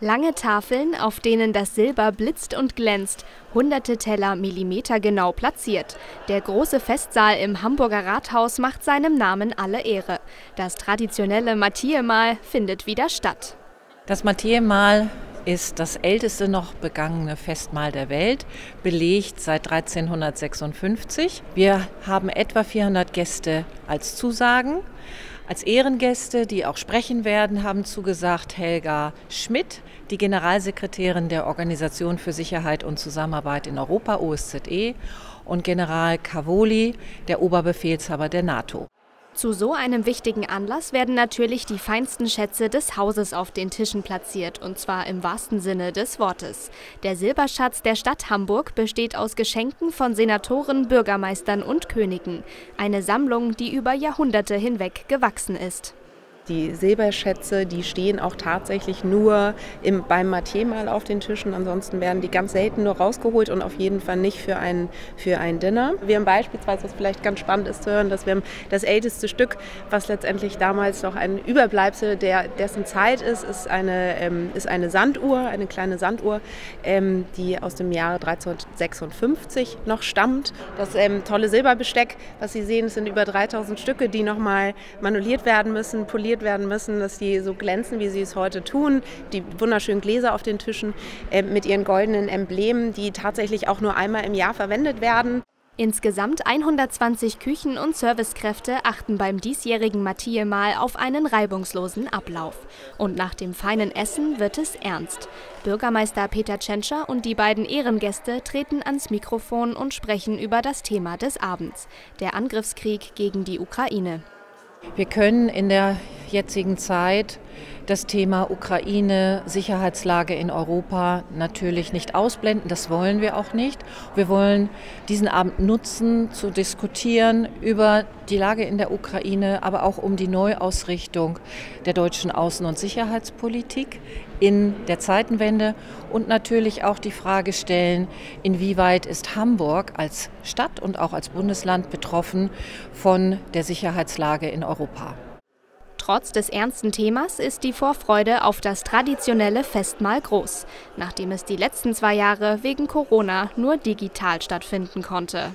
Lange Tafeln, auf denen das Silber blitzt und glänzt, hunderte Teller millimetergenau platziert. Der große Festsaal im Hamburger Rathaus macht seinem Namen alle Ehre. Das traditionelle Matthäemahl findet wieder statt. Das Matthäemahl ist das älteste noch begangene Festmahl der Welt, belegt seit 1356. Wir haben etwa 400 Gäste als Zusagen. Als Ehrengäste, die auch sprechen werden, haben zugesagt Helga Schmidt, die Generalsekretärin der Organisation für Sicherheit und Zusammenarbeit in Europa, OSZE, und General Cavoli, der Oberbefehlshaber der NATO. Zu so einem wichtigen Anlass werden natürlich die feinsten Schätze des Hauses auf den Tischen platziert, und zwar im wahrsten Sinne des Wortes. Der Silberschatz der Stadt Hamburg besteht aus Geschenken von Senatoren, Bürgermeistern und Königen. Eine Sammlung, die über Jahrhunderte hinweg gewachsen ist. Die Silberschätze, die stehen auch tatsächlich nur im, beim Mathieu mal auf den Tischen. Ansonsten werden die ganz selten nur rausgeholt und auf jeden Fall nicht für ein, für ein Dinner. Wir haben beispielsweise, was vielleicht ganz spannend ist zu hören, dass wir das älteste Stück, was letztendlich damals noch ein Überbleibsel der, dessen Zeit ist, ist eine, ähm, ist eine Sanduhr, eine kleine Sanduhr, ähm, die aus dem Jahre 1356 noch stammt. Das ähm, tolle Silberbesteck, was Sie sehen, sind über 3000 Stücke, die nochmal manuliert werden müssen, poliert repariert werden müssen, dass die so glänzen, wie sie es heute tun. Die wunderschönen Gläser auf den Tischen äh, mit ihren goldenen Emblemen, die tatsächlich auch nur einmal im Jahr verwendet werden. Insgesamt 120 Küchen- und Servicekräfte achten beim diesjährigen Mathieu-Mahl auf einen reibungslosen Ablauf. Und nach dem feinen Essen wird es ernst. Bürgermeister Peter Tschentscher und die beiden Ehrengäste treten ans Mikrofon und sprechen über das Thema des Abends, der Angriffskrieg gegen die Ukraine. Wir können in der jetzigen Zeit das Thema Ukraine, Sicherheitslage in Europa natürlich nicht ausblenden. Das wollen wir auch nicht. Wir wollen diesen Abend nutzen, zu diskutieren über die Lage in der Ukraine, aber auch um die Neuausrichtung der deutschen Außen- und Sicherheitspolitik in der Zeitenwende und natürlich auch die Frage stellen, inwieweit ist Hamburg als Stadt und auch als Bundesland betroffen von der Sicherheitslage in Europa. Trotz des ernsten Themas ist die Vorfreude auf das traditionelle Festmahl groß, nachdem es die letzten zwei Jahre wegen Corona nur digital stattfinden konnte.